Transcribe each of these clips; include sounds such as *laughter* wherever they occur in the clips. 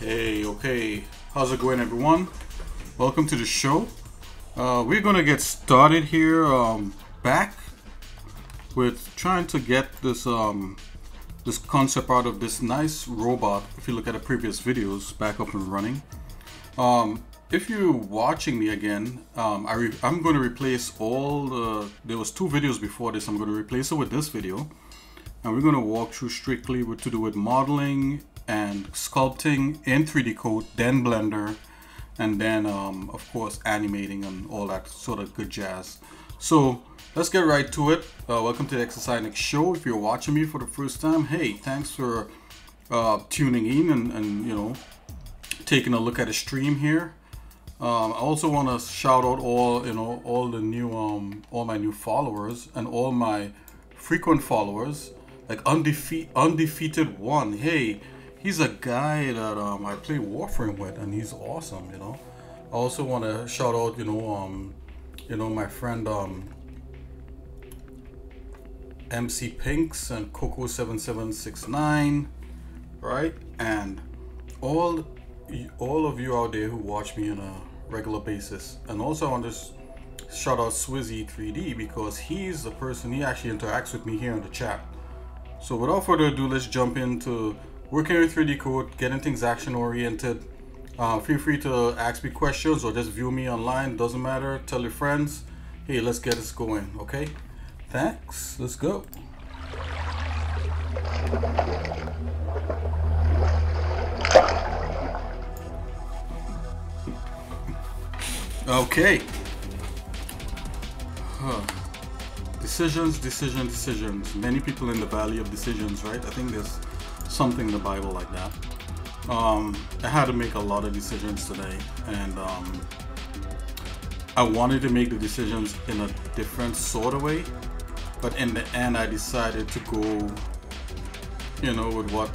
Hey, okay. How's it going, everyone? Welcome to the show. Uh, we're gonna get started here. Um, back with trying to get this um, this concept out of this nice robot. If you look at the previous videos, back up and running. Um, if you're watching me again, um, I am going to replace all the. There was two videos before this. I'm going to replace it with this video, and we're going to walk through strictly what to do with modeling and sculpting in 3D Coat, then Blender, and then um, of course animating and all that sort of good jazz. So let's get right to it. Uh, welcome to the Xsinick Show. If you're watching me for the first time, hey, thanks for uh, tuning in and, and you know taking a look at the stream here. Um, I also want to shout out all you know all the new um, all my new followers and all my frequent followers like undefeated undefeated one. Hey, he's a guy that um, I play Warframe with, and he's awesome. You know. I also want to shout out you know um, you know my friend um, MC Pinks and Coco seven seven six nine, right? And all all of you out there who watch me on a regular basis. And also I want to shout out Swizzy 3D because he's the person, he actually interacts with me here in the chat. So without further ado, let's jump into working with 3D Coat, getting things action oriented. Uh, feel free to ask me questions or just view me online, doesn't matter. Tell your friends, hey, let's get this going, okay? Thanks, let's go. Okay. Huh. Decisions, decision, decisions. Many people in the valley of decisions, right? I think there's something in the Bible like that. Um, I had to make a lot of decisions today, and um, I wanted to make the decisions in a different sort of way, but in the end, I decided to go, you know, with what,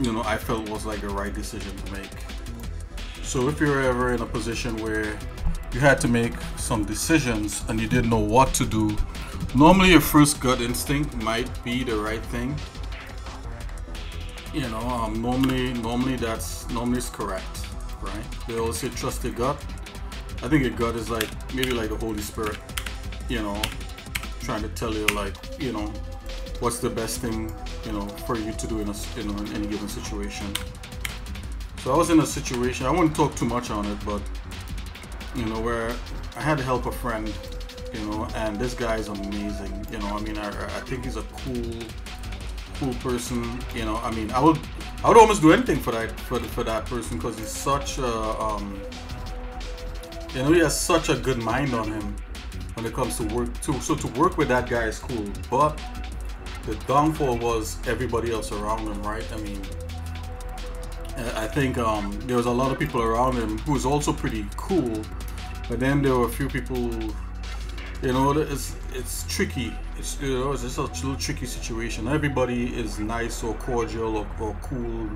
you know, I felt was like the right decision to make. So if you're ever in a position where you had to make some decisions and you didn't know what to do, normally your first gut instinct might be the right thing. You know, um, normally, normally that's normally it's correct, right? They always say trust your gut. I think a gut is like maybe like the Holy Spirit, you know, trying to tell you like, you know, what's the best thing, you know, for you to do in a, you know, in any given situation. So I was in a situation. I won't talk too much on it, but you know, where I had to help a friend, you know, and this guy is amazing. You know, I mean, I, I think he's a cool, cool person. You know, I mean, I would, I would almost do anything for that for for that person because he's such a, um, you know, he has such a good mind on him when it comes to work too. So to work with that guy is cool, but the downfall was everybody else around him, right? I mean, I think um, there was a lot of people around him who was also pretty cool, but then there were a few people, you know, it's it's tricky. It's you know, it's just a little tricky situation. Everybody is nice or cordial or, or cool.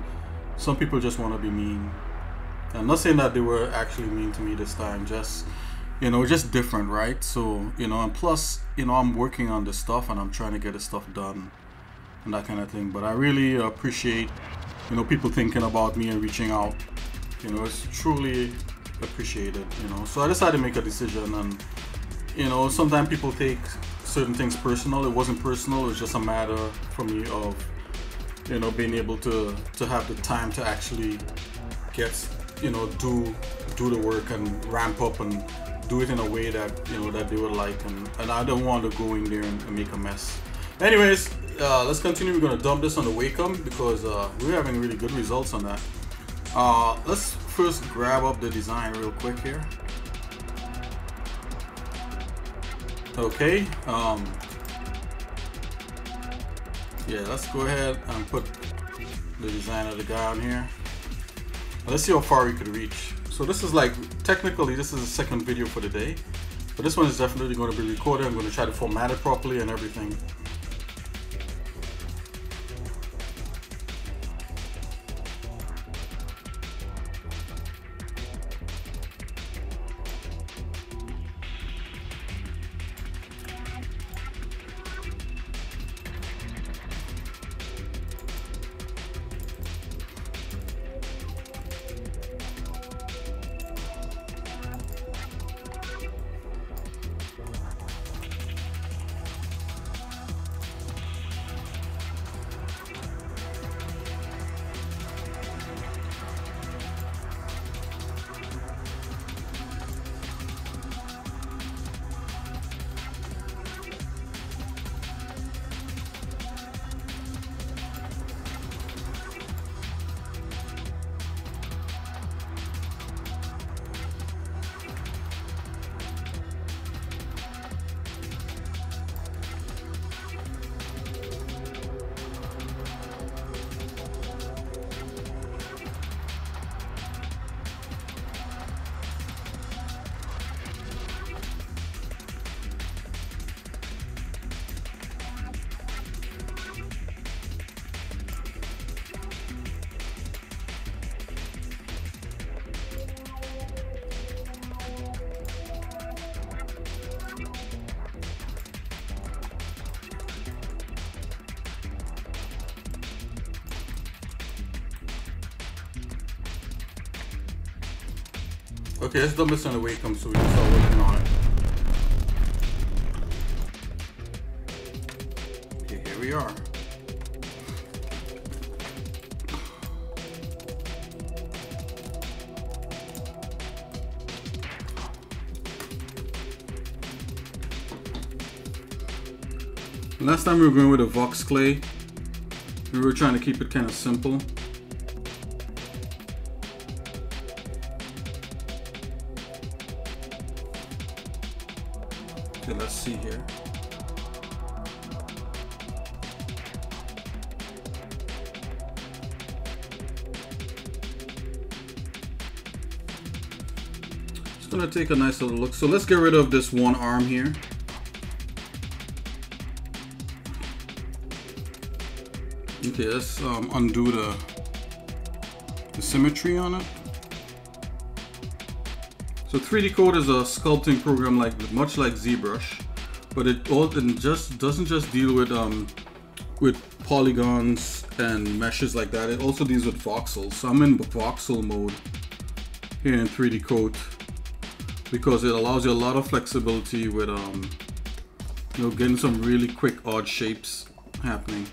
Some people just want to be mean. I'm not saying that they were actually mean to me this time. Just you know, just different, right? So you know, and plus, you know, I'm working on this stuff and I'm trying to get this stuff done and that kind of thing. But I really appreciate you know people thinking about me and reaching out. You know, it's truly appreciated, you know. So I decided to make a decision and you know, sometimes people take certain things personal. It wasn't personal, it was just a matter for me of you know being able to to have the time to actually get you know do do the work and ramp up and do it in a way that you know that they would like and, and I don't want to go in there and, and make a mess. Anyways, uh, let's continue. We're gonna dump this on the Wacom because uh, we're having really good results on that. Uh, let's first grab up the design real quick here. Okay. Um, yeah, let's go ahead and put the design of the guy on here. Let's see how far we could reach. So this is like, technically this is the second video for the day. But this one is definitely going to be recorded. I'm going to try to format it properly and everything. Let's dump this on the Wacom so we can start working on it. Okay, here we are. Last time we were going with a Vox clay, we were trying to keep it kind of simple. See here. It's gonna take a nice little look. So let's get rid of this one arm here. Okay, let's um, undo the, the symmetry on it. So 3D Coat is a sculpting program like much like ZBrush, but it all it just doesn't just deal with um, with polygons and meshes like that. It also deals with voxels. So I'm in voxel mode here in 3D Coat because it allows you a lot of flexibility with um, you know getting some really quick odd shapes happening.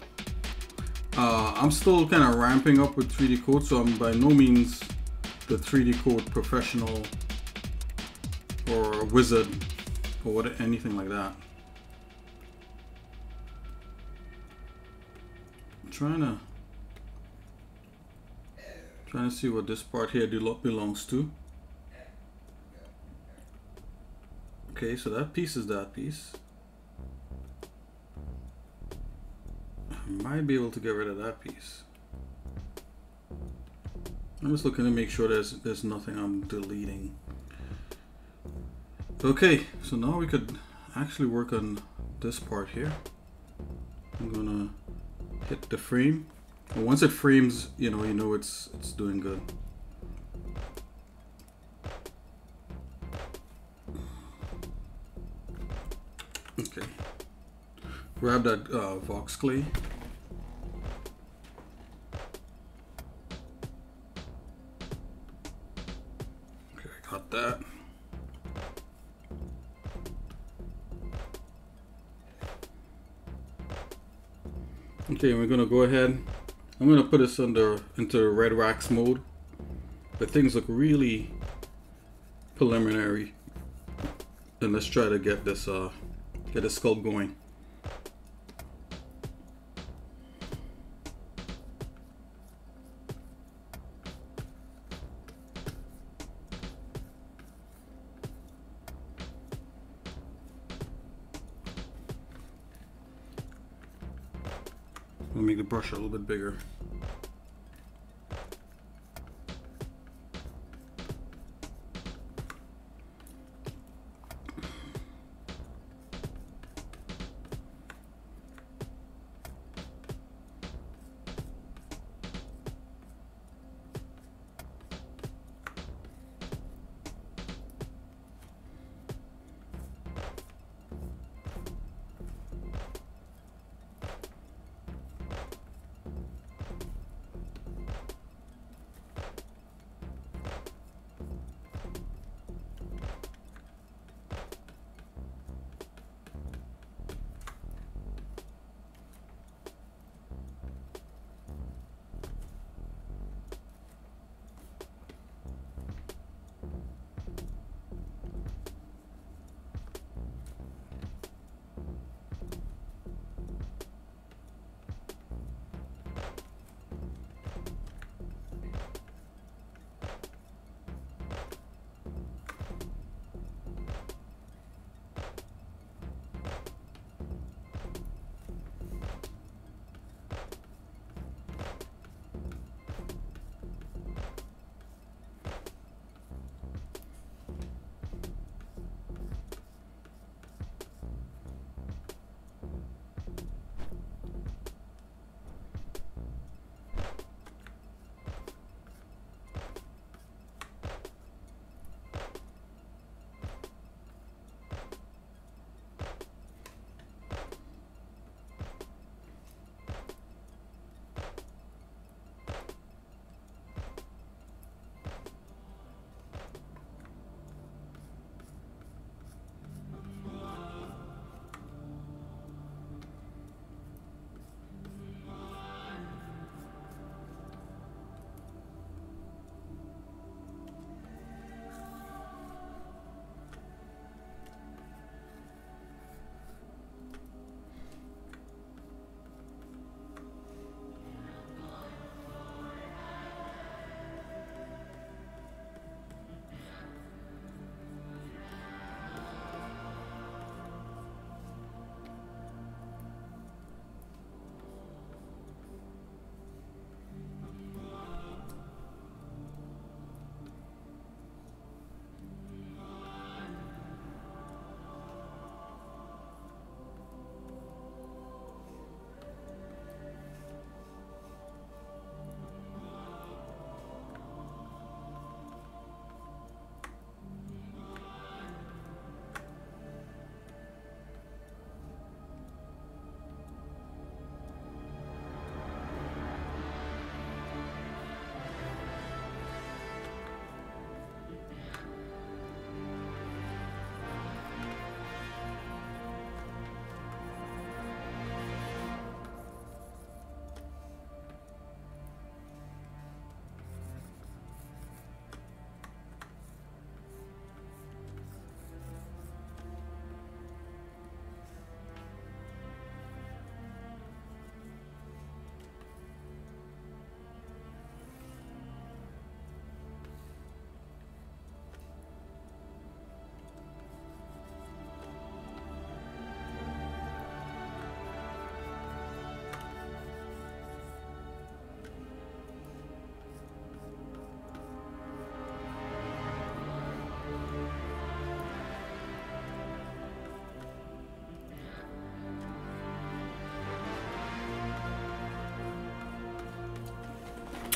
Uh, I'm still kind of ramping up with 3D Coat, so I'm by no means the 3D Coat professional or wizard or what, anything like that. Trying to trying to see what this part here belongs to. Okay, so that piece is that piece. might be able to get rid of that piece. I'm just looking to make sure there's there's nothing I'm deleting. Okay, so now we could actually work on this part here. I'm gonna hit the frame. And once it frames, you know, you know it's it's doing good. Okay. Grab that uh, Vox clay. Okay, I got that. Okay, we're gonna go ahead. I'm gonna put this under into red wax mode. But things look really preliminary. And let's try to get this uh get this sculpt going. A little bit bigger.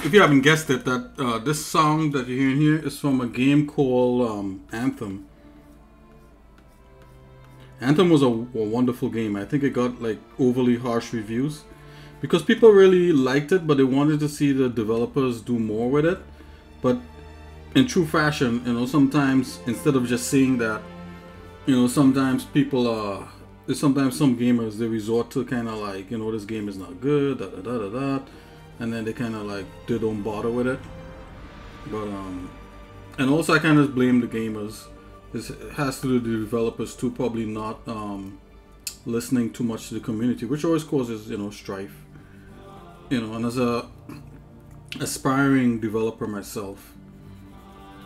If you haven't guessed it, that uh, this song that you're hearing here is from a game called um, Anthem. Anthem was a, a, wonderful game. I think it got like overly harsh reviews because people really liked it, but they wanted to see the developers do more with it. But in true fashion, you know, sometimes instead of just saying that, you know, sometimes people are. Uh, sometimes some gamers they resort to kind of like, you know, this game is not good, da da da da da and then they kind of like they don't bother with it. But um, and also I kind of blame the gamers. This has to do with the developers too, probably not um, listening too much to the community, which always causes you know strife. You know, and as a aspiring developer myself,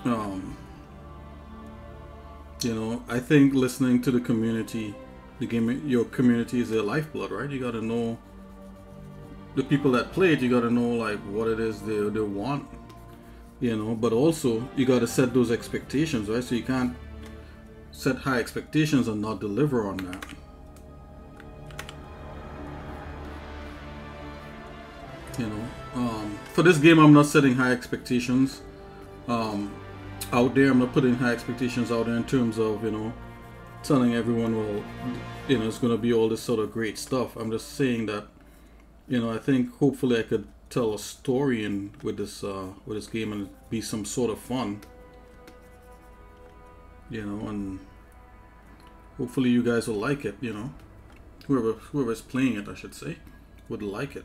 um, you know, I think listening to the community, the game, your community is their lifeblood, right? You got to know the people that play it, you got to know like what it is they, they want, you know. But also you got to set those expectations, right? So you can't set high expectations and not deliver on that. You know, um, for this game, I'm not setting high expectations um, out there. I'm not putting high expectations out there in terms of you know telling everyone, well, you know, it's going to be all this sort of great stuff. I'm just saying that you know, I think hopefully I could tell a story in with this uh, with this game and be some sort of fun. You know, and hopefully you guys will like it. You know, whoever whoever's playing it, I should say, would like it.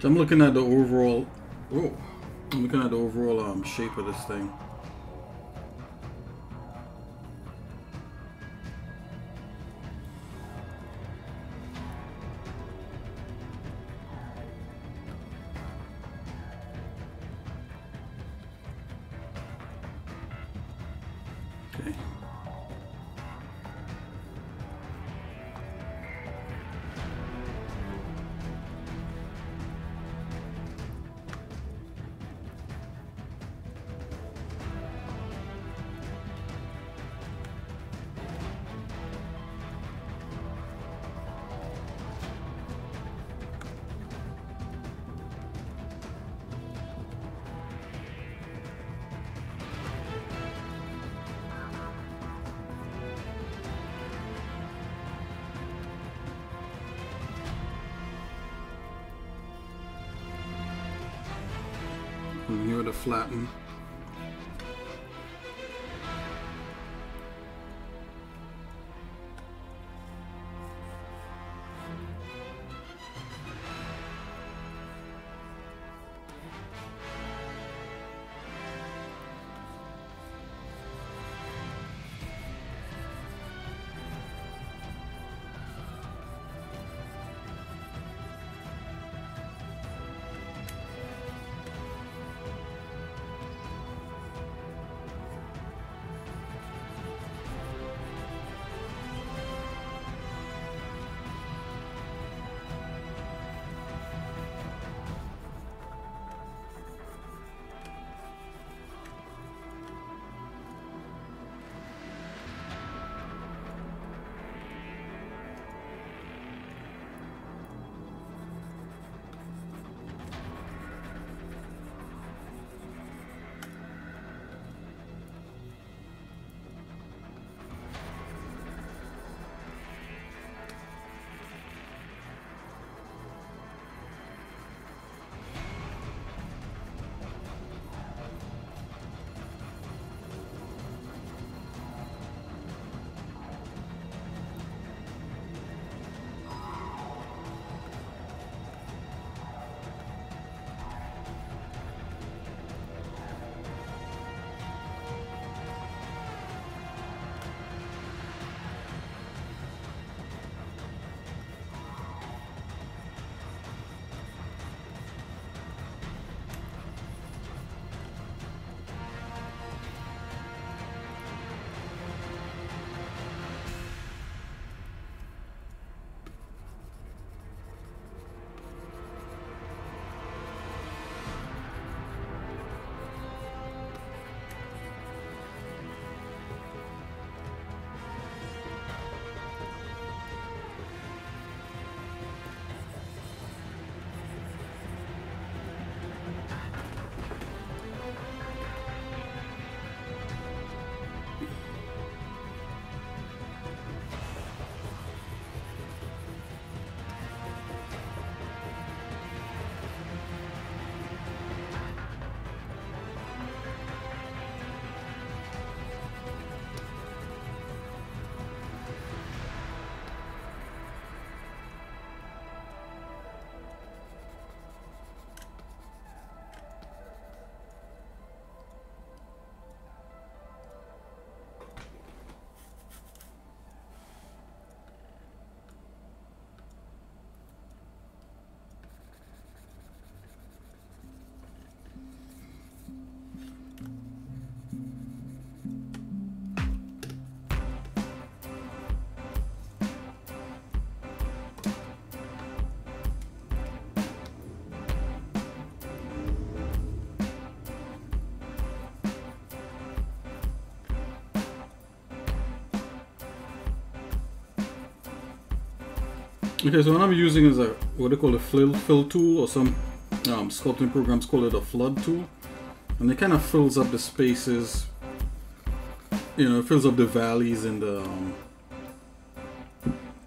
So I'm looking at the overall. Oh, I'm looking at the overall um, shape of this thing. And here to flatten. Okay, so what I'm using is a what they call a fill fill tool, or some um, sculpting programs call it a flood tool, and it kind of fills up the spaces. You know, it fills up the valleys in the um,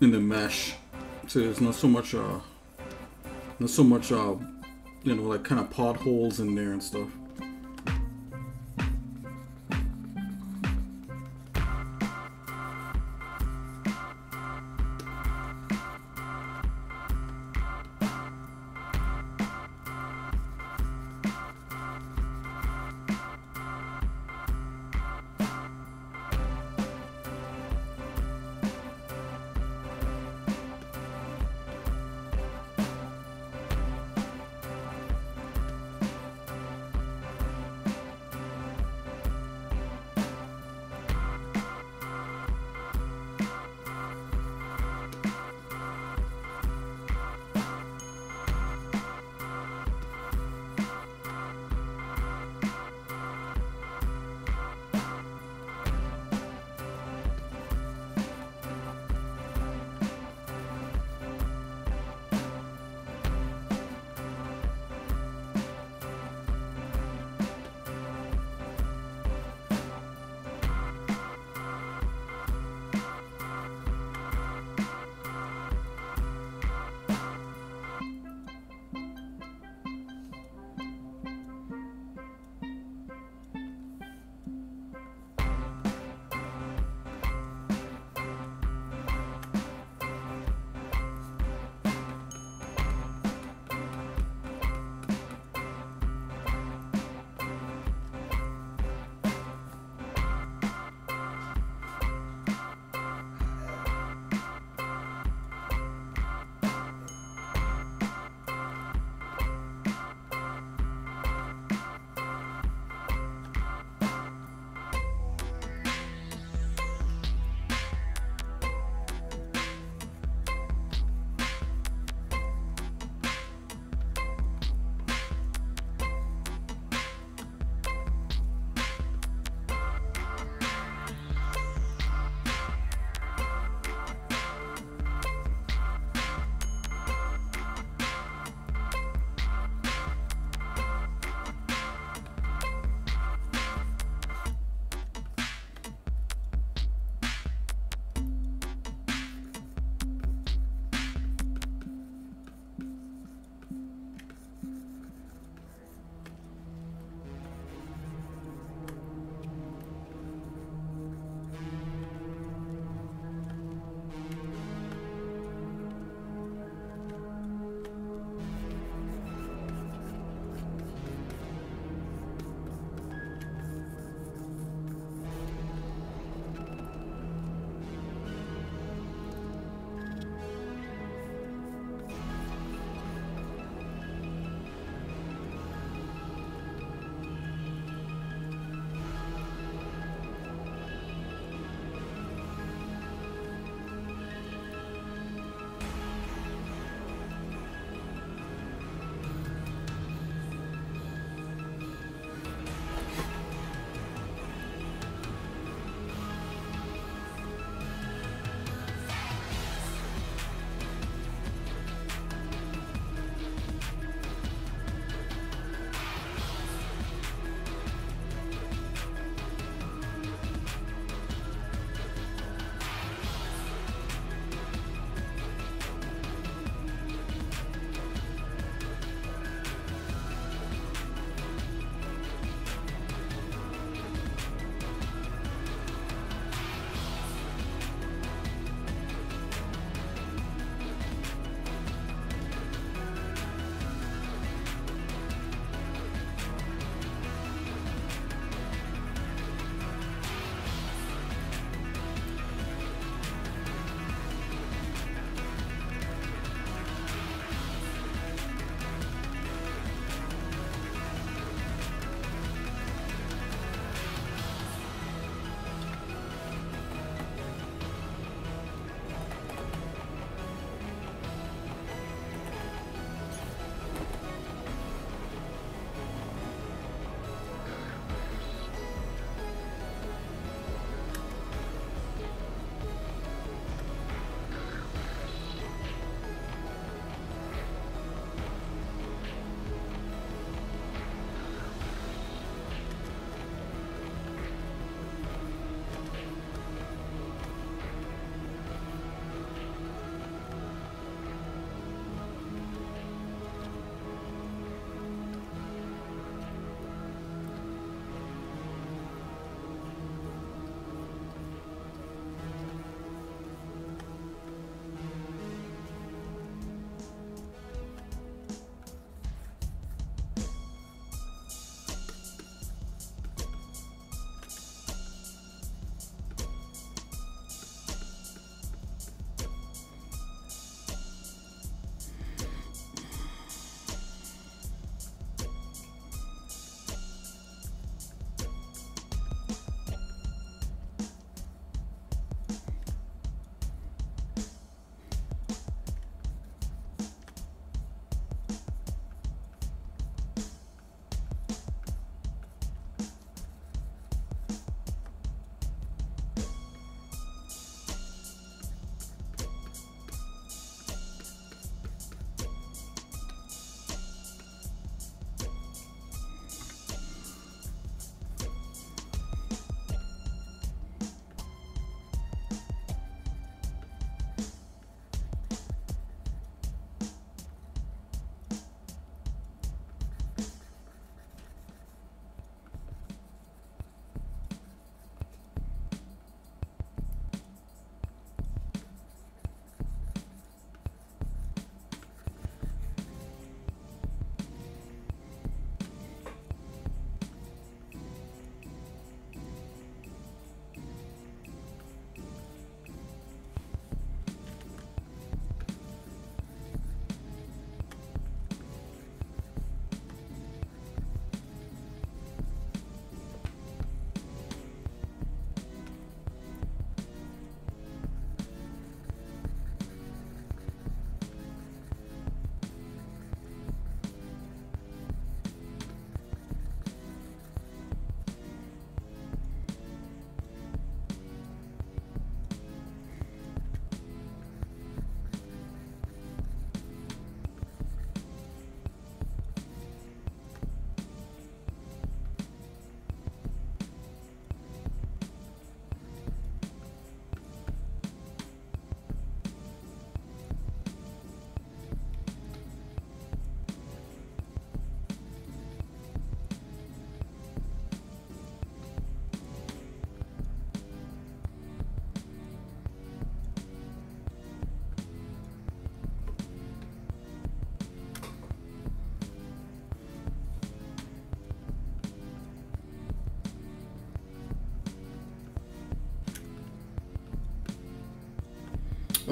in the mesh, so there's not so much uh, not so much uh, you know, like kind of potholes in there and stuff.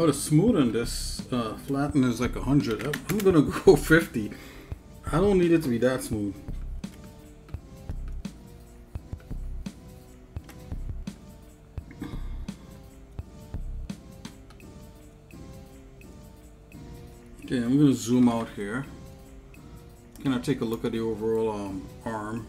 Oh, the smooth on this uh, flatten is like 100. I'm gonna *laughs* go 50. I don't need it to be that smooth. Okay, I'm gonna zoom out here. Can I take a look at the overall um, arm.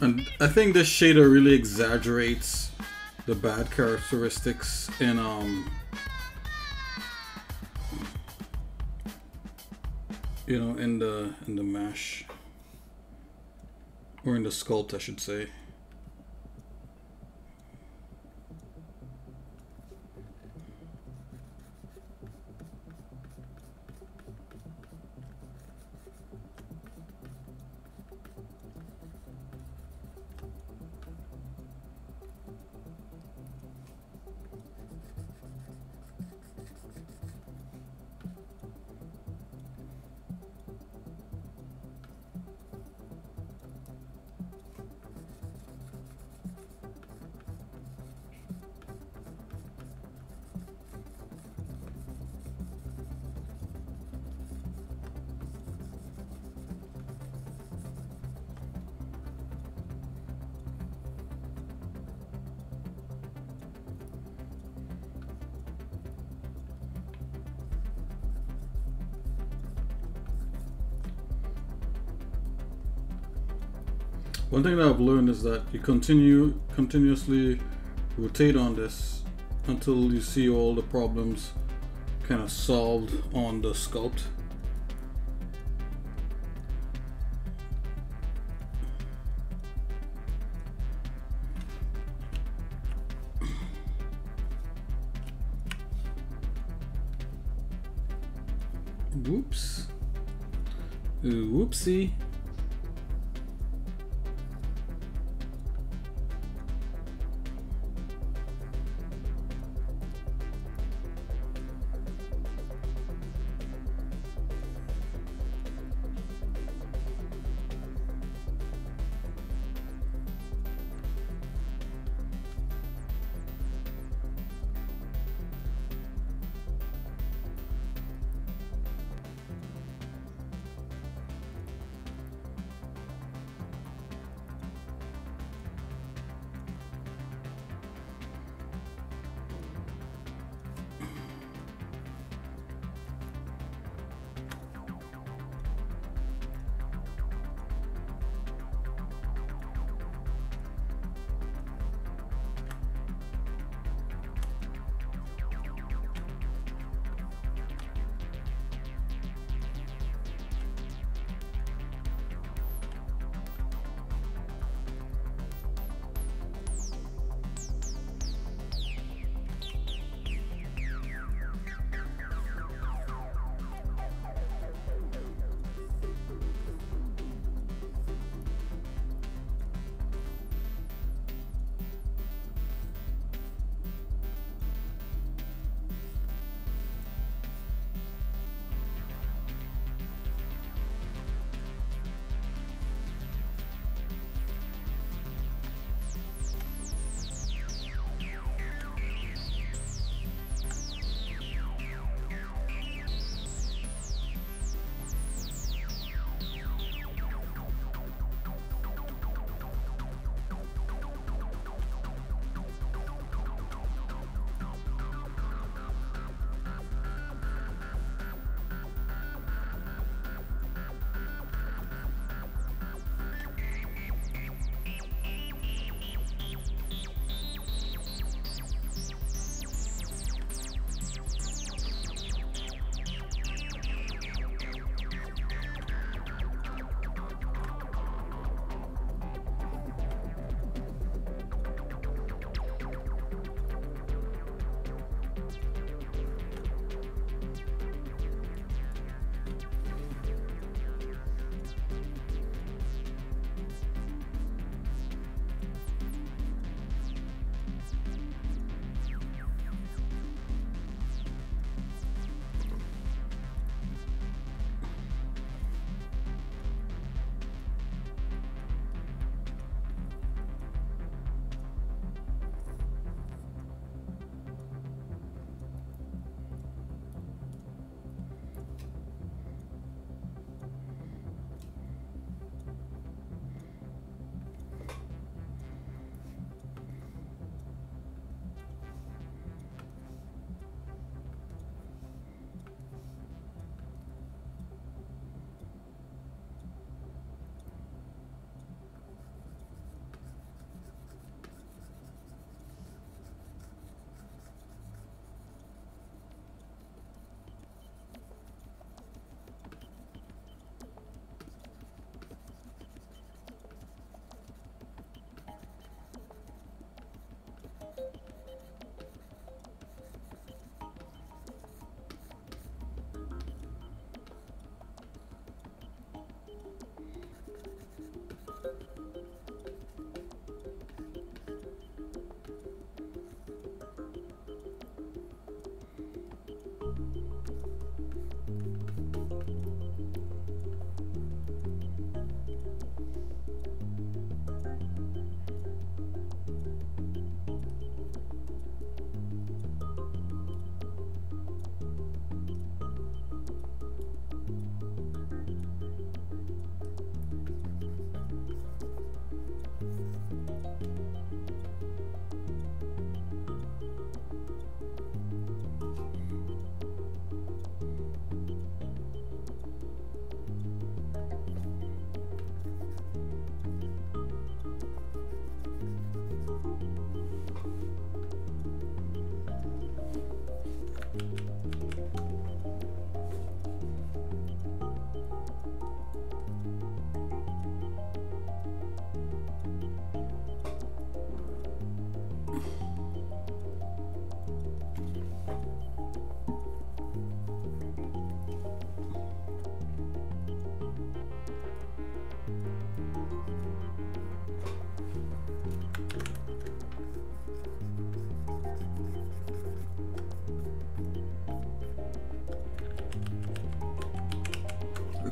And I think this shader really exaggerates the bad characteristics in um you know in the in the mesh or in the sculpt I should say. One thing that I've learned is that you continue continuously rotate on this until you see all the problems kind of solved on the sculpt.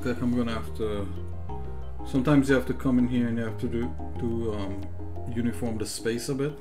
Like I'm gonna have to. Sometimes you have to come in here and you have to do do um, uniform the space a bit.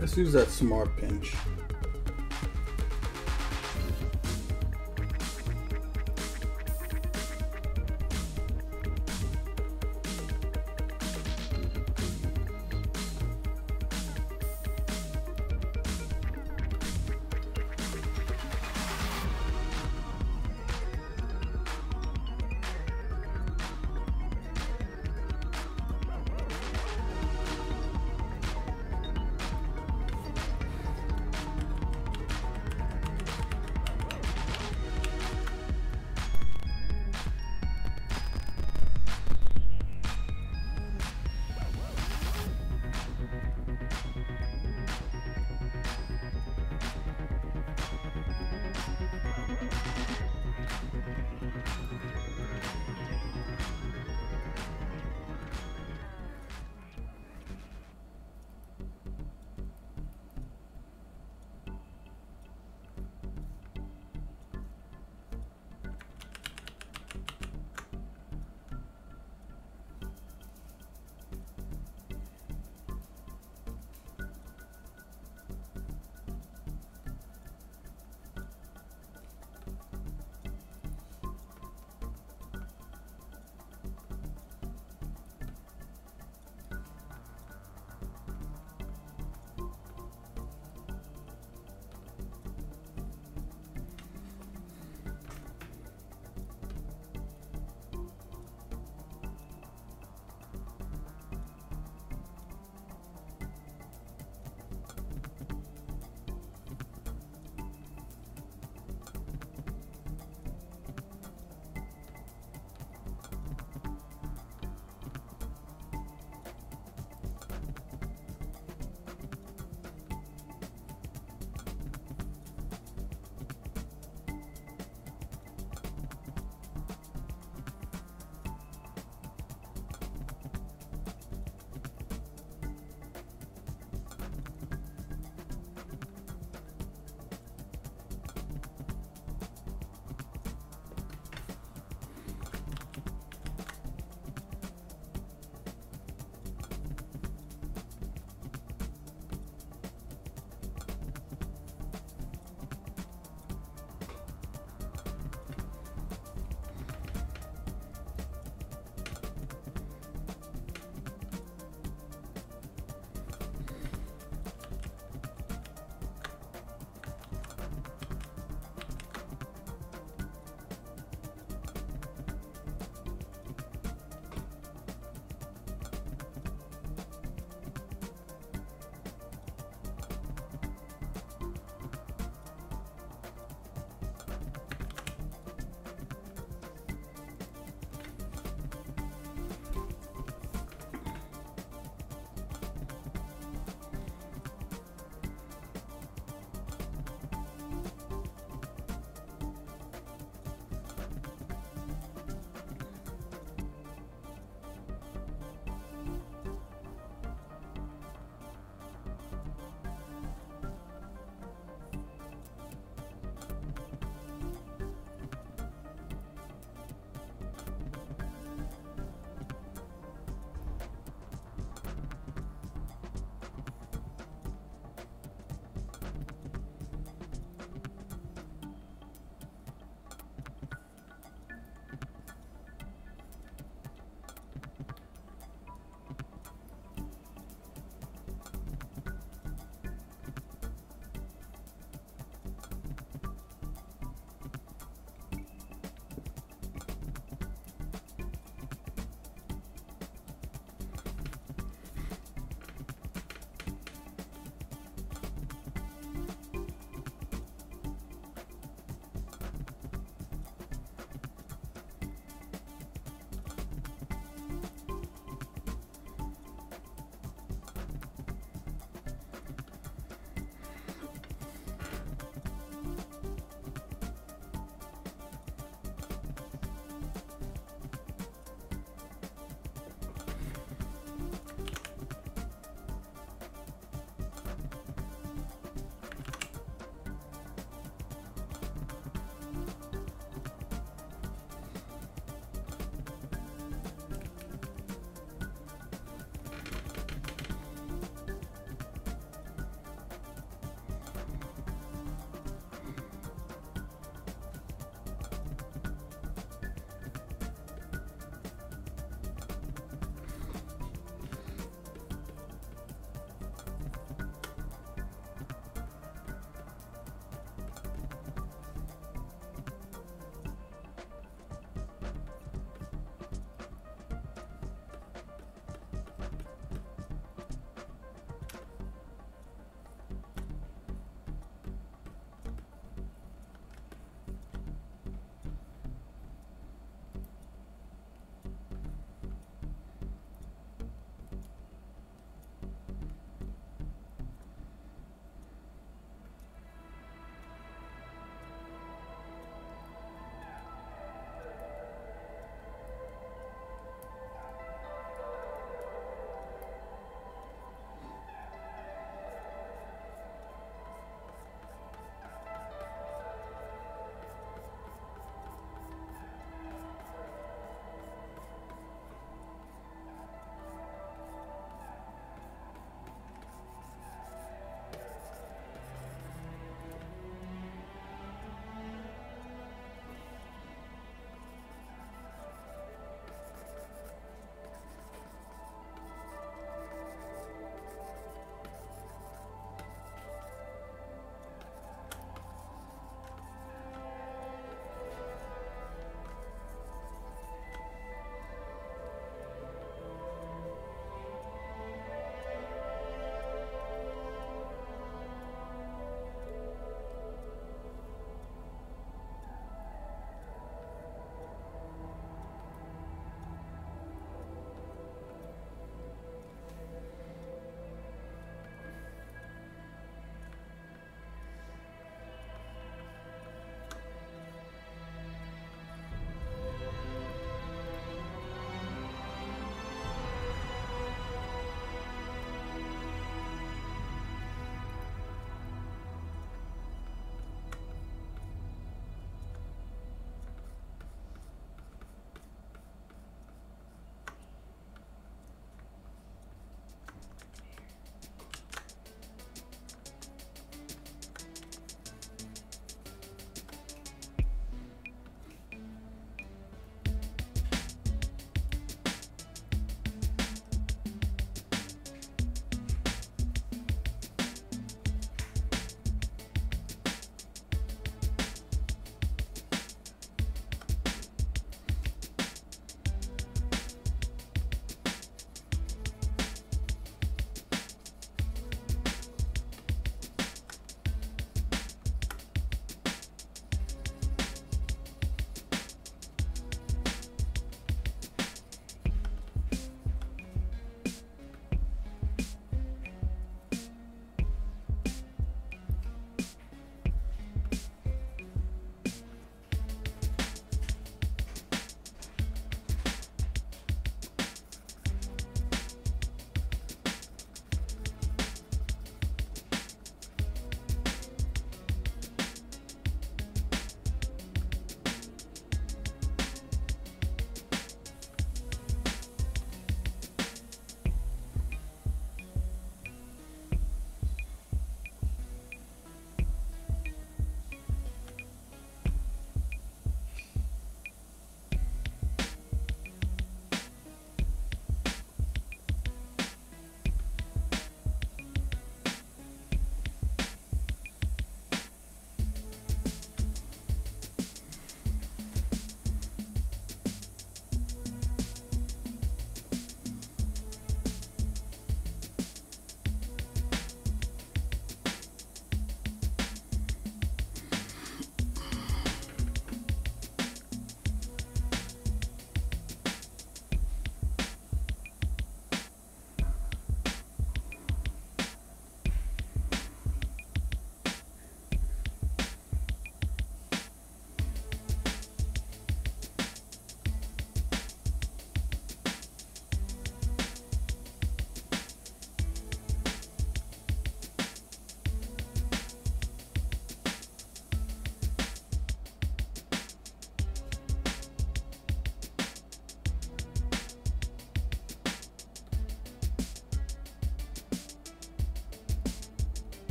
Let's use that smart pinch.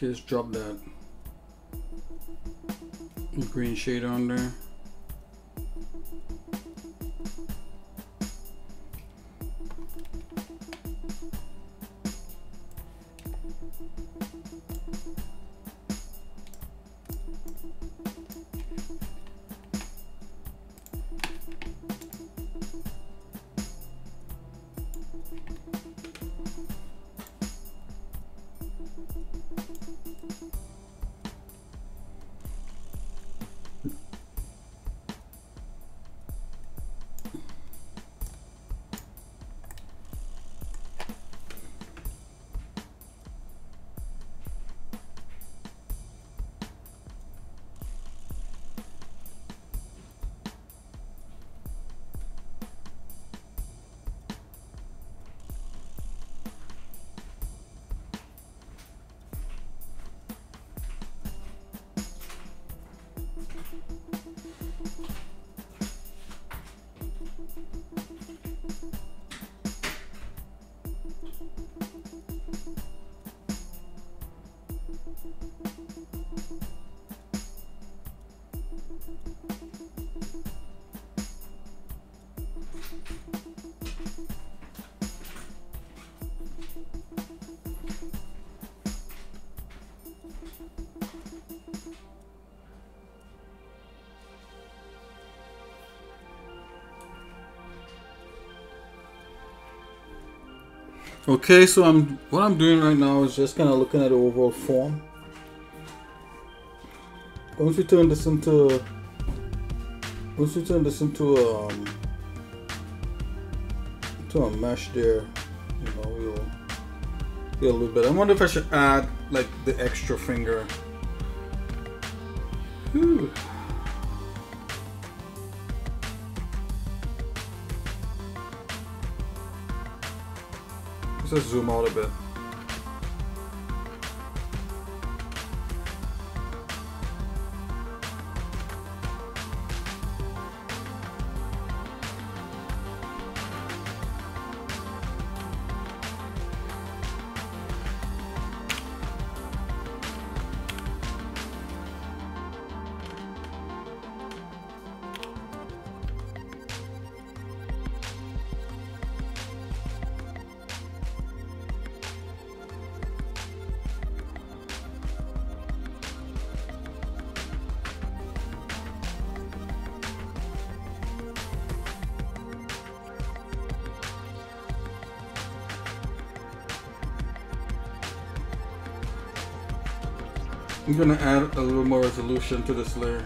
Just drop that green shade on there. Okay, so I'm what I'm doing right now is just kind of looking at the overall form. Once we turn this into once we turn this into um to a mesh there, you know, we'll get a little bit. I wonder if I should add like the extra finger. Zoom out a bit. I'm gonna add a little more resolution to this layer.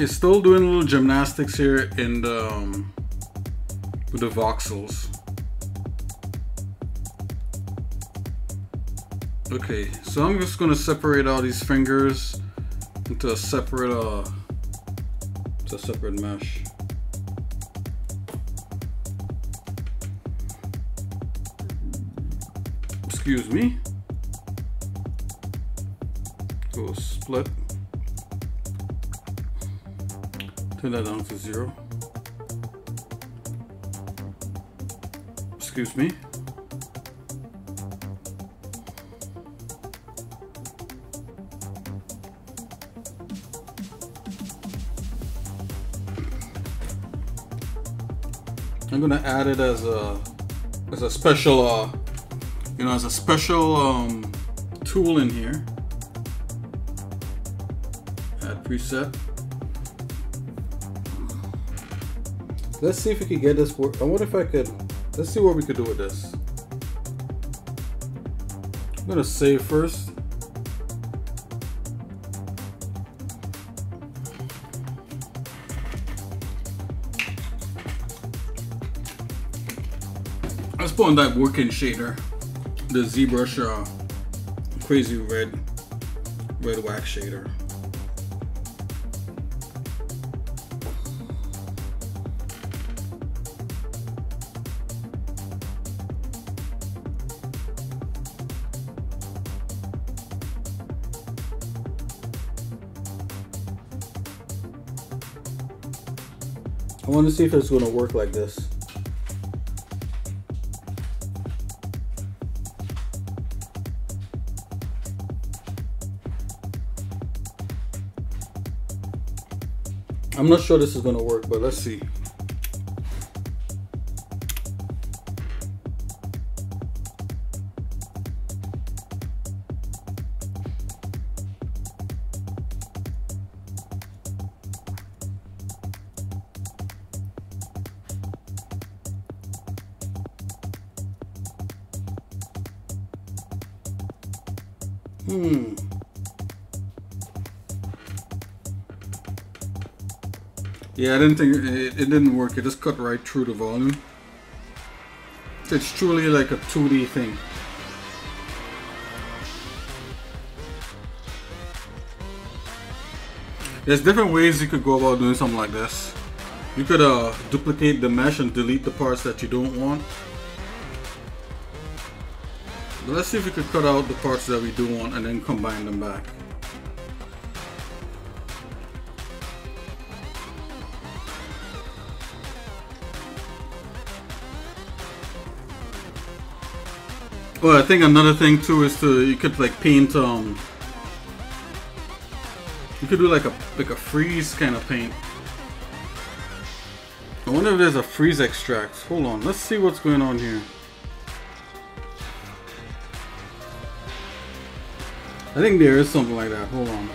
Okay, still doing a little gymnastics here in the um, with the voxels. Okay, so I'm just gonna separate all these fingers into a separate uh, a separate mesh. Excuse me. Go split. Turn that down to zero. Excuse me. I'm gonna add it as a as a special uh you know as a special um, tool in here add preset Let's see if we can get this work. I wonder if I could. Let's see what we could do with this. I'm gonna save first. Let's put on that working shader, the ZBrush uh, crazy red, red wax shader. I want to see if it's going to work like this. I'm not sure this is going to work, but let's see. Yeah, I didn't think it, it didn't work. It just cut right through the volume. It's truly like a 2D thing. There's different ways you could go about doing something like this. You could uh, duplicate the mesh and delete the parts that you don't want. But let's see if we could cut out the parts that we do want and then combine them back. Well, I think another thing too is to you could like paint um you could do like a like a freeze kind of paint. I wonder if there's a freeze extract. Hold on, let's see what's going on here. I think there is something like that. Hold on.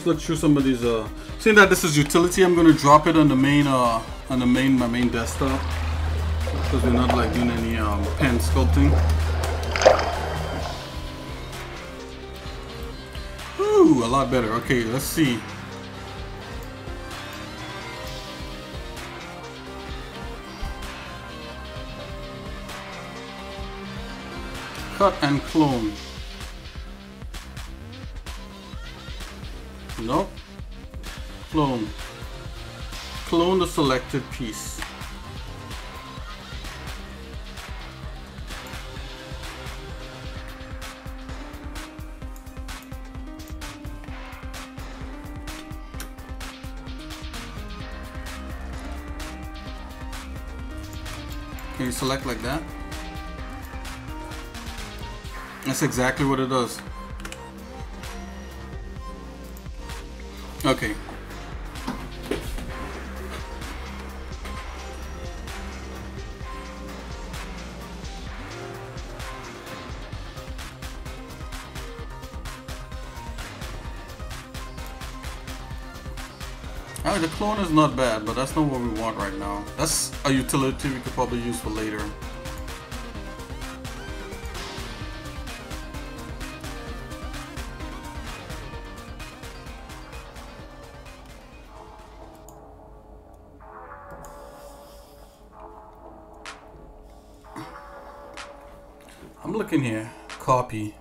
Just look through some of these. Uh, seeing that this is utility, I'm gonna drop it on the main, uh, on the main, my main desktop, because we're not like doing any um, pen sculpting. Ooh, a lot better. Okay, let's see. cut and clone. Clone. Clone the selected piece. Can you select like that? That's exactly what it does. clone is not bad, but that's not what we want right now. That's a utility we could probably use for later. I'm looking here. Copy.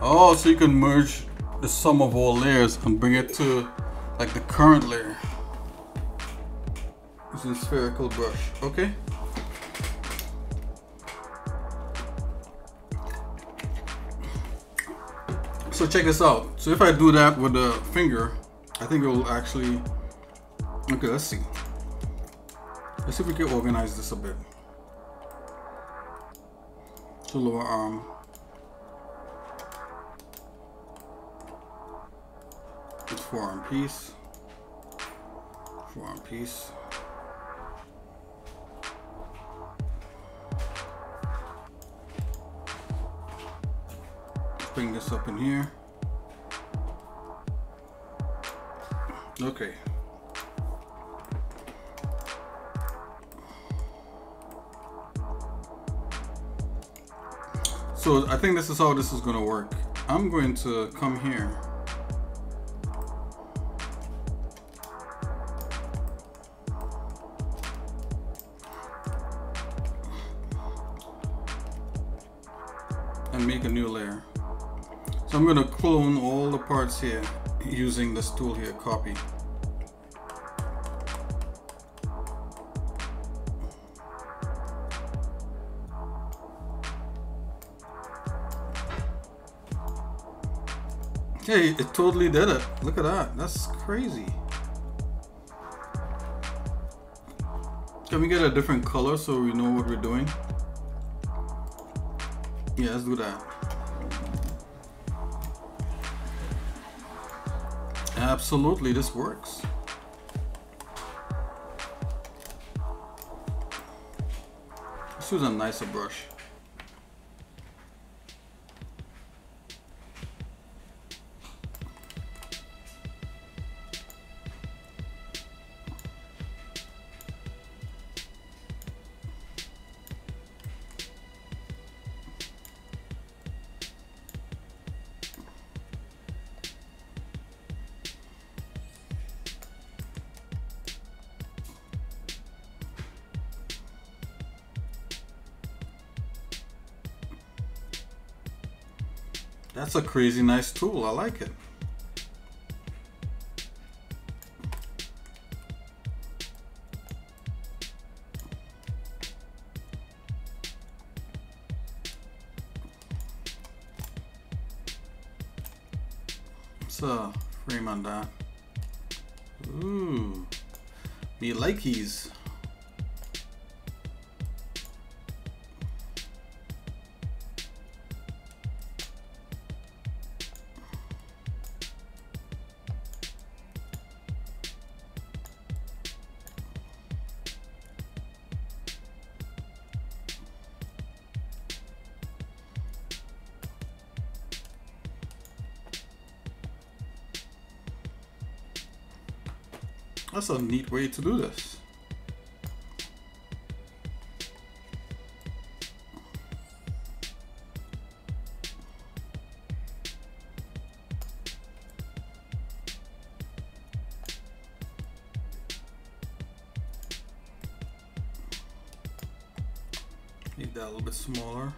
Oh, so you can merge the sum of all layers and bring it to like the current layer using spherical brush. Okay. So check this out. So if I do that with the finger, I think it will actually, okay, let's see. Let's see if we can organize this a bit. So lower arm. Forearm piece. Forearm piece. bring this up in here. Okay. So I think this is how this is going to work. I'm going to come here. Here using this tool here, copy. Hey, it totally did it. Look at that. That's crazy. Can we get a different color so we know what we're doing? Yeah, let's do that. Absolutely, this works. Let's use a nicer brush. That's a crazy nice tool. I like it. That's a neat way to do this. Need that a little bit smaller.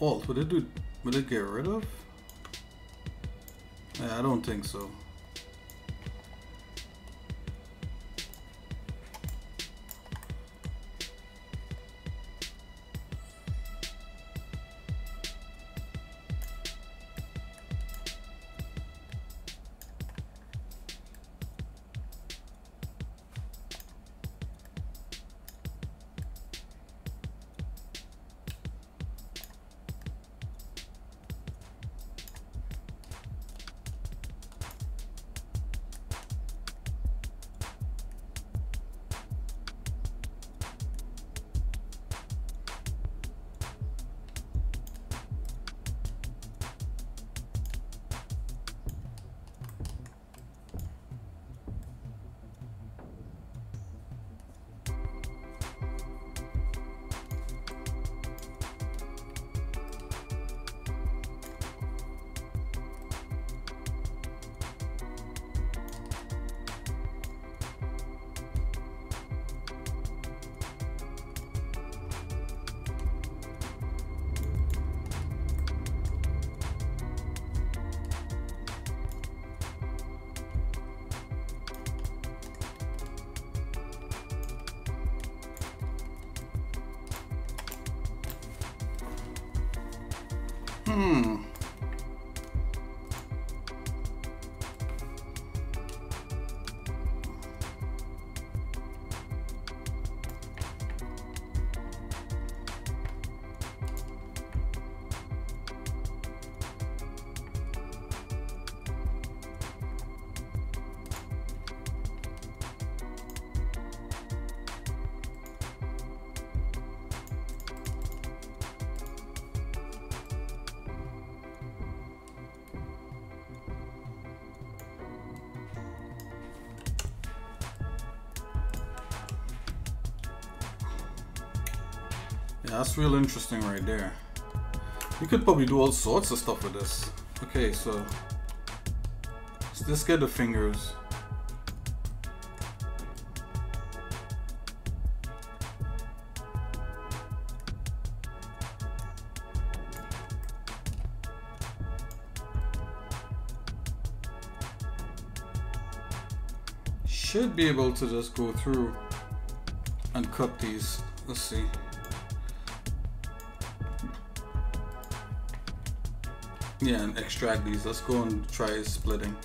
Alt, would it do? Would it get rid of? Yeah, I don't think so. Yeah, that's real interesting right there. You could probably do all sorts of stuff with this. Okay, so let's get the fingers. Should be able to just go through and cut these. Let's see. Yeah, and extract these. Let's go and try splitting.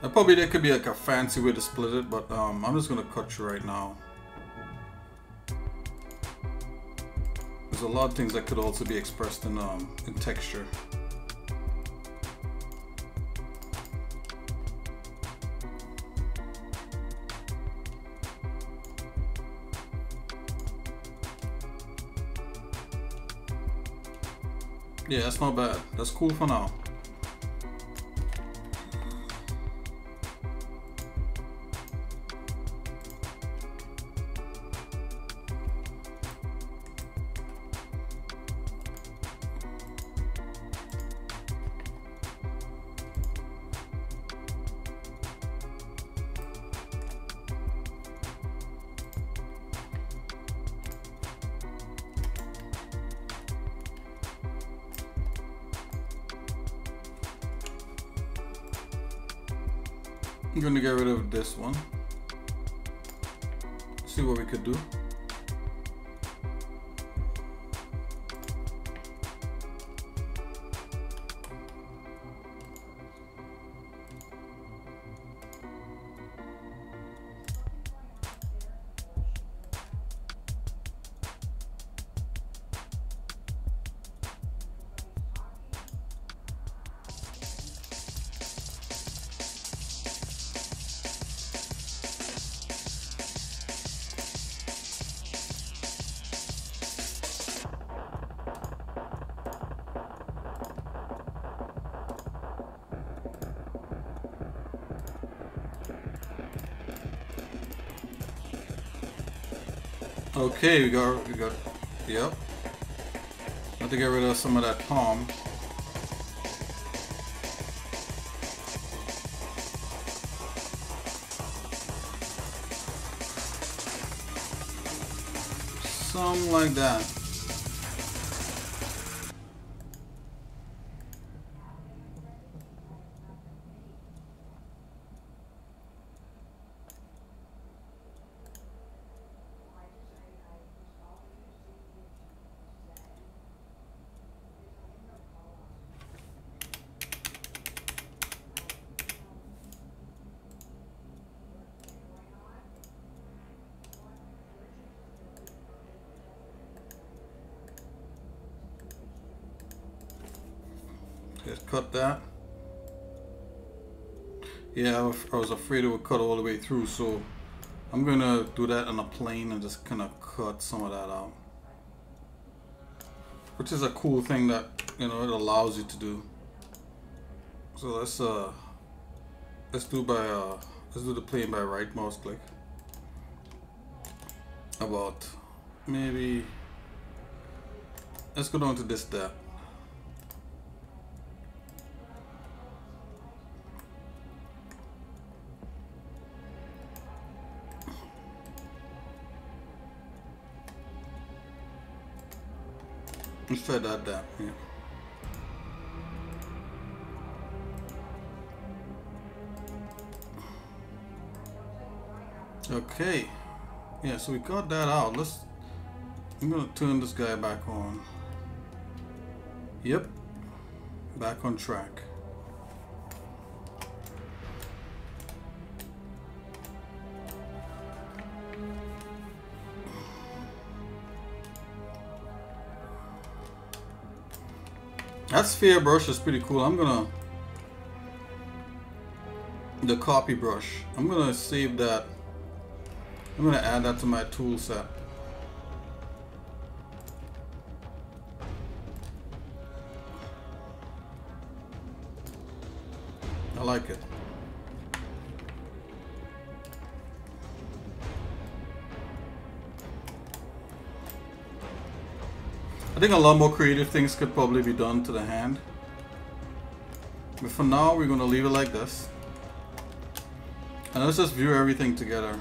Uh, probably there could be like a fancy way to split it, but um, I'm just gonna cut you right now. There's a lot of things that could also be expressed in um, in texture. Yeah, that's not bad. That's cool for now. This one. Okay, we got, we got, yep. Have to get rid of some of that palm. Something like that. Just cut that. Yeah, I was afraid it would cut all the way through, so I'm gonna do that on a plane and just kind of cut some of that out. Which is a cool thing that, you know, it allows you to do. So let's, uh, let's do by, uh, let's do the plane by right mouse click. About maybe, let's go down to this depth. Instead of that, yeah. Okay. Yeah, so we got that out. Let's I'm gonna turn this guy back on. Yep. Back on track. That sphere brush is pretty cool. I'm gonna the copy brush. I'm gonna save that. I'm gonna add that to my tool set. Think a lot more creative things could probably be done to the hand. But for now, we're going to leave it like this. And let's just view everything together.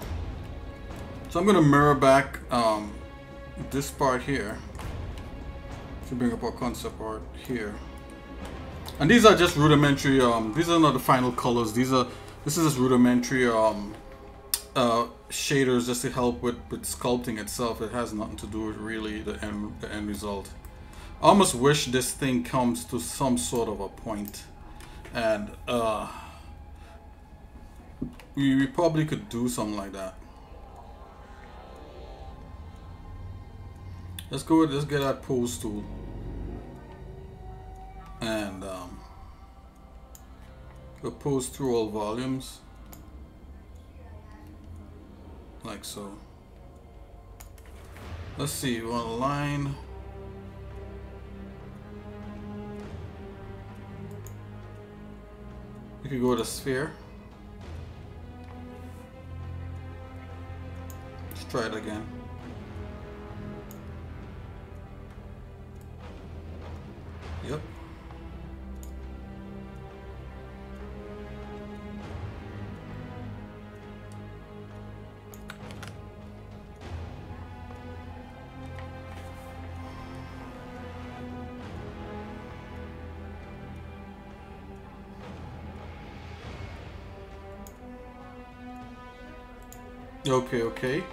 So I'm going to mirror back um, this part here. To bring up our concept art here. And these are just rudimentary, um, these are not the final colors. These are, this is just rudimentary um, uh, shaders just to help with, with sculpting itself. It has nothing to do with really the end, the end result. I almost wish this thing comes to some sort of a point and uh, we, we probably could do something like that. Let's go with, let's get that pose tool and um, we'll pose through all volumes like so. Let's see, we want a line. You could go with a sphere. Let's try it again. Okay, okay.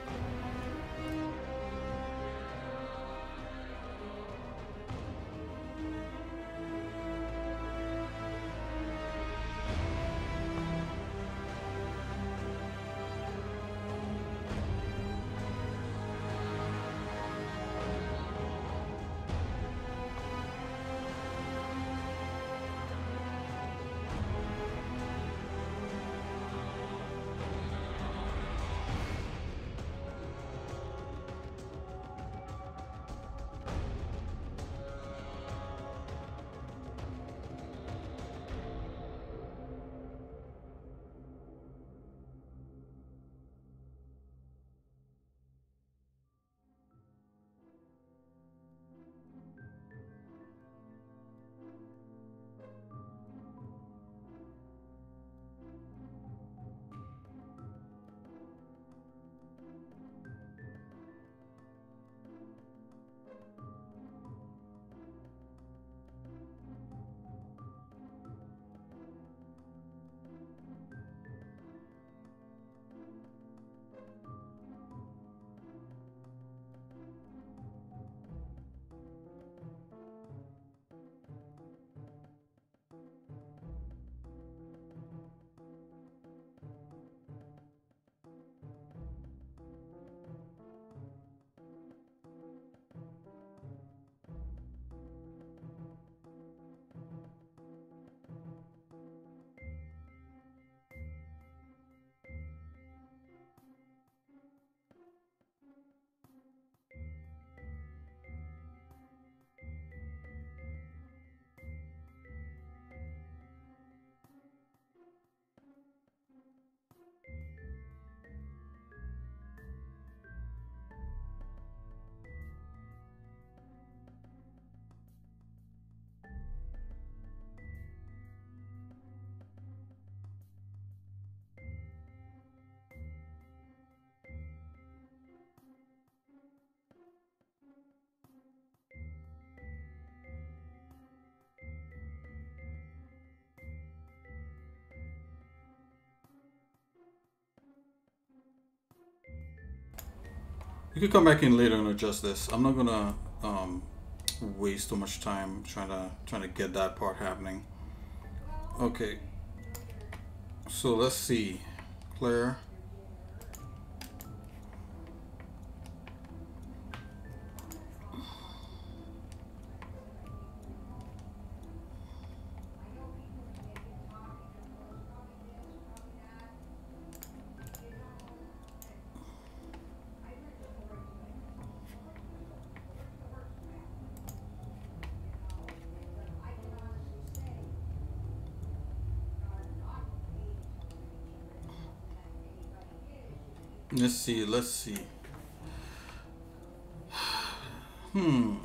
You could come back in later and adjust this. I'm not gonna um, waste too much time trying to trying to get that part happening. Okay. So let's see. Claire. See, let's see. *sighs* Hmm.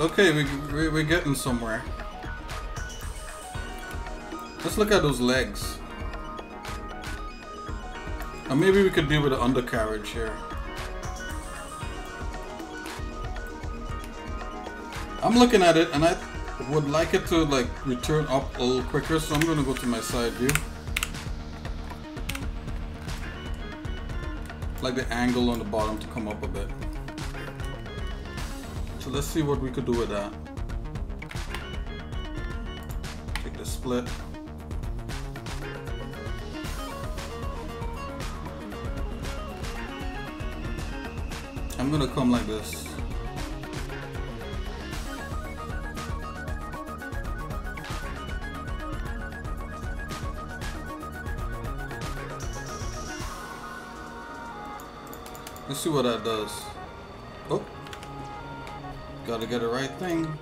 Okay, we, we, we're getting somewhere. Let's look at those legs. Or maybe we could deal with the undercarriage here. I'm looking at it and I would like it to like return up a little quicker so I'm gonna go to my side view. Like the angle on the bottom to come up a bit. So let's see what we could do with that. Take the split. I'm gonna come like this. Let's see what that does. Gotta get the right thing.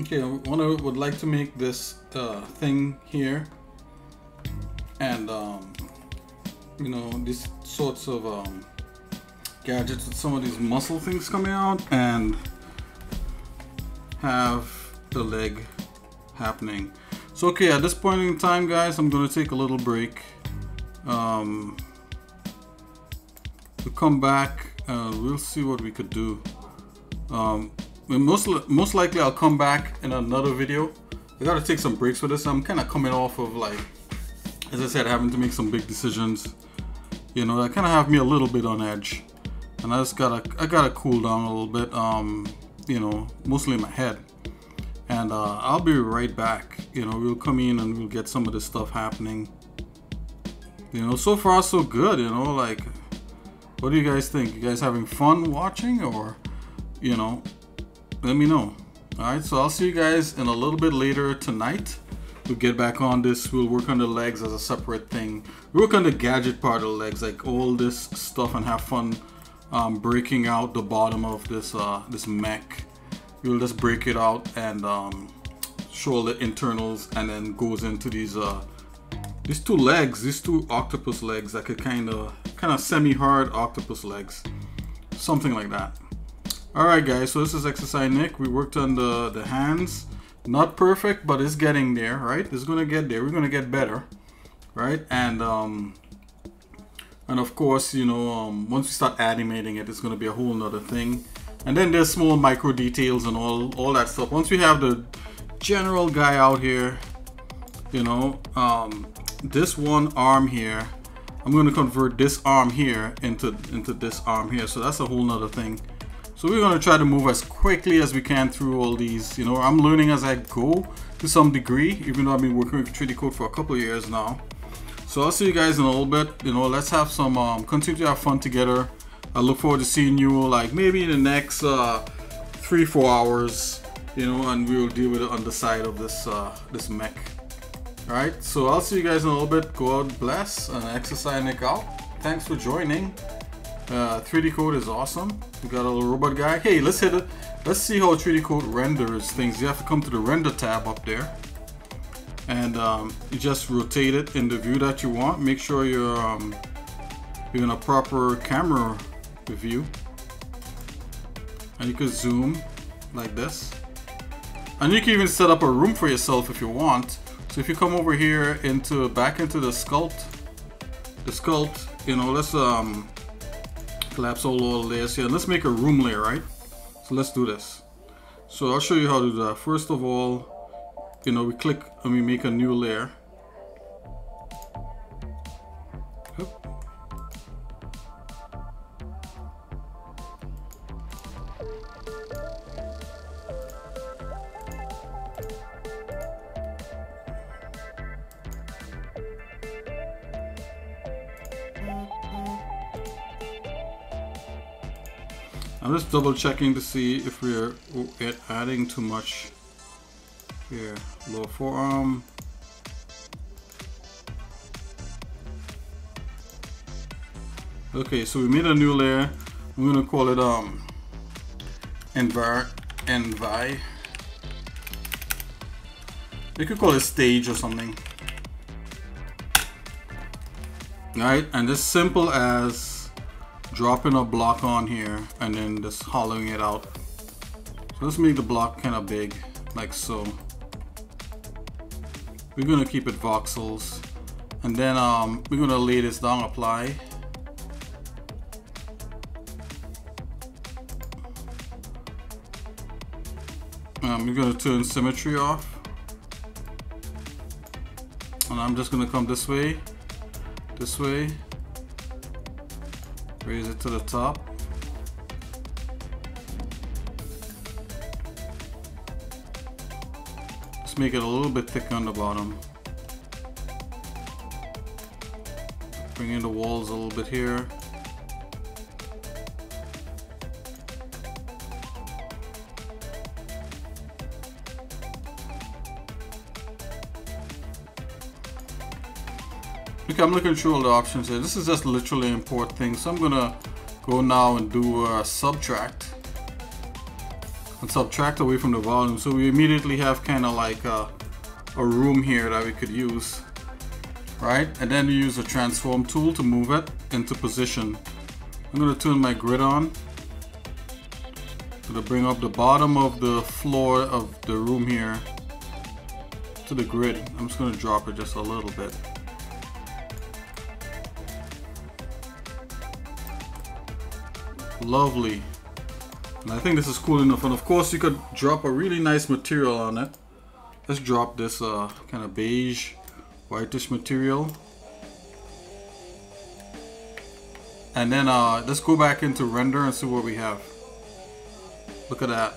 Okay, I wanna, would like to make this uh, thing here and um, you know these sorts of um, gadgets with some of these muscle things coming out and have the leg happening. So okay, at this point in time guys, I'm gonna take a little break. Um, we'll come back and we'll see what we could do. Um, most, most likely I'll come back in another video. I gotta take some breaks for this. I'm kind of coming off of like, as I said, having to make some big decisions. You know, that kind of have me a little bit on edge. And I just gotta, I gotta cool down a little bit. Um, you know, mostly in my head. And uh, I'll be right back. You know, we'll come in and we'll get some of this stuff happening. You know, so far so good. You know, like, what do you guys think? You guys having fun watching or, you know, let me know. Alright, so I'll see you guys in a little bit later tonight. We'll get back on this. We'll work on the legs as a separate thing. we work on the gadget part of the legs, like all this stuff and have fun um, breaking out the bottom of this uh, this mech. We'll just break it out and um, show the internals and then goes into these uh, these two legs, these two octopus legs like a kind of kind of semi-hard octopus legs. Something like that. Alright guys, so this is Xsinick. We worked on the, the hands. Not perfect, but it's getting there, right? It's gonna get there. We're gonna get better, right? And um, and of course, you know, um, once we start animating it, it's gonna be a whole nother thing. And then there's small micro details and all all that stuff. Once we have the general guy out here, you know, um, this one arm here, I'm gonna convert this arm here into into this arm here. So that's a whole nother thing. So we're going to try to move as quickly as we can through all these. You know, I'm learning as I go to some degree, even though I've been working with 3D Coat for a couple years now. So I'll see you guys in a little bit. You know, let's have some, um, continue to have fun together. I look forward to seeing you like maybe in the next uh, three, four hours, you know, and we will deal with it on the side of this, uh, this mech. Alright, so I'll see you guys in a little bit. God bless and Xsinick out. Thanks for joining. Uh, 3D Coat is awesome. We got a little robot guy. Hey, let's hit it. Let's see how 3D Coat renders things. You have to come to the render tab up there. And um, you just rotate it in the view that you want. Make sure you're, um, you're in a proper camera view. And you can zoom like this. And you can even set up a room for yourself if you want. So if you come over here into back into the sculpt, the sculpt, you know, let's um collapse all the layers here. Let's make a room layer, right? So let's do this. So I'll show you how to do that. First of all, you know, we click and we make a new layer. I'm just double checking to see if we're adding too much here. Lower forearm. Okay, so we made a new layer. I'm gonna call it um envir envi. You could call it stage or something. Alright, and as simple as dropping a block on here and then just hollowing it out. So let's make the block kind of big, like so. We're gonna keep it voxels. And then um, we're gonna lay this down, apply. Um, we're gonna turn symmetry off. And I'm just gonna come this way, this way, Raise it to the top. Let's make it a little bit thicker on the bottom. Bring in the walls a little bit here. Okay, I'm looking through all the options here. This is just literally import things. So I'm gonna go now and do a subtract. and subtract away from the volume. So we immediately have kind of like a, a room here that we could use, right? And then we use the transform tool to move it into position. I'm gonna turn my grid on Gonna bring up the bottom of the floor of the room here to the grid. I'm just gonna drop it just a little bit. Lovely. And I think this is cool enough. And of course you could drop a really nice material on it. Let's drop this uh, kind of beige, whitish material. And then uh, let's go back into render and see what we have. Look at that.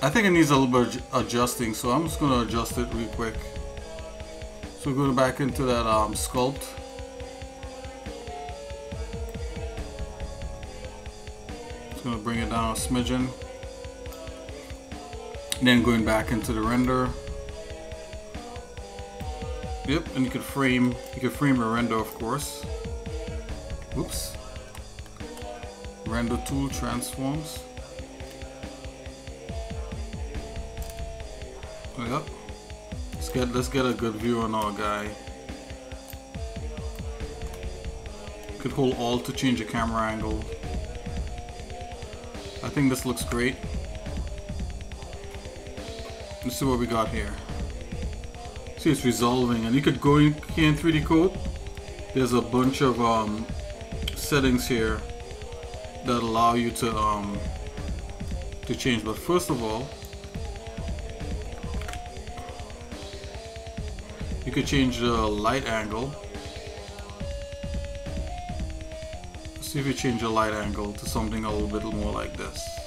I think it needs a little bit adjusting, so I'm just gonna adjust it real quick. So going back into that um, sculpt. Just gonna bring it down a smidgen. Then going back into the render. Yep, and you could frame you could frame a render of course. Oops. Render tool transforms. Yep. Let's get let's get a good view on our guy. Could hold Alt to change the camera angle. I think this looks great. Let's see what we got here. See, it's resolving, and you could go in here 3D Coat. There's a bunch of um, settings here that allow you to um, to change. But first of all, you could change the light angle. See if you change the light angle to something a little bit more like this.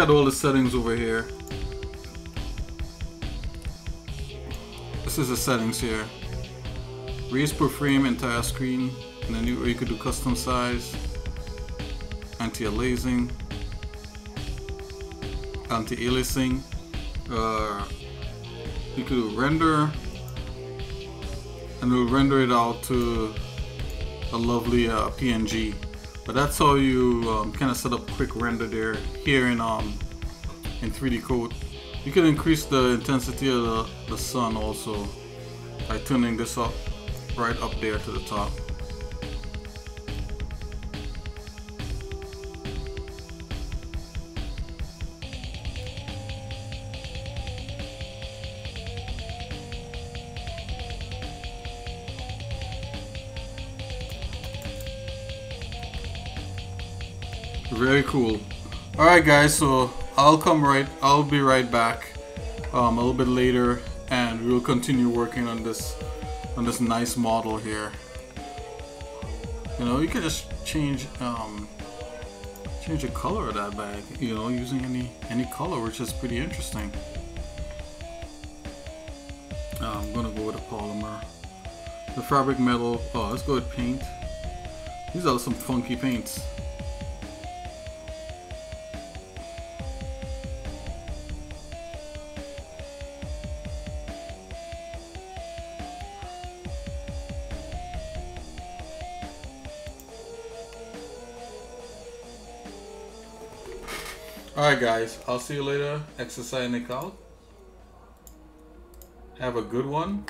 At all the settings over here. This is the settings here. Rays per frame entire screen. And then you, you could do custom size, anti-aliasing, anti-aliasing. Uh, you could do render, and we'll render it out to a lovely uh, PNG. But that's how you um, kind of set up quick render there here in um in 3D Coat. You can increase the intensity of the, the sun also by turning this up right up there to the top. Very cool. Alright guys, so I'll come right, I'll be right back um, a little bit later and we'll continue working on this on this nice model here. You know, you can just change um, change the color of that bag, you know, using any any color, which is pretty interesting. Uh, I'm gonna go with a polymer. The fabric metal, oh, let's go with paint. These are some funky paints. Guys, I'll see you later. Xsinick out. Have a good one.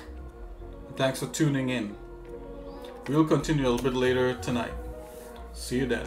Thanks for tuning in. We'll continue a little bit later tonight. See you then.